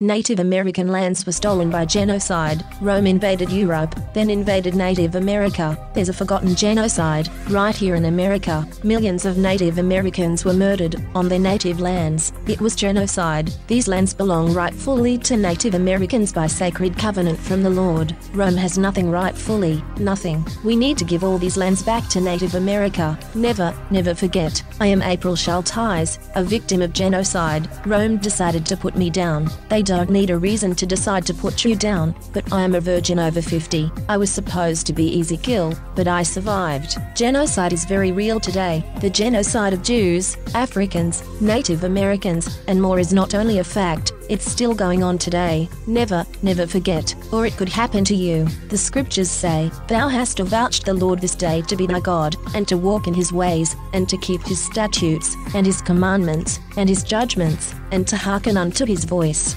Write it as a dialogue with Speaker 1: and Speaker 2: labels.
Speaker 1: Native American lands were stolen by genocide. Rome invaded Europe, then invaded Native America. There's a forgotten genocide, right here in America. Millions of Native Americans were murdered on their native lands. It was genocide. These lands belong rightfully to Native Americans by sacred covenant from the Lord. Rome has nothing rightfully, nothing. We need to give all these lands back to Native America. Never, never forget. I am April Schulthies, a victim of genocide. Rome decided to put me down. They don't need a reason to decide to put you down, but I am a virgin over 50. I was supposed to be easy kill, but I survived. Genocide is very real today. The genocide of Jews, Africans, Native Americans, and more is not only a fact, it's still going on today. Never, never forget, or it could happen to you. The scriptures say, Thou hast avouched the Lord this day to be thy God, and to walk in his ways, and to keep his statutes, and his commandments, and his judgments, and to hearken unto his voice.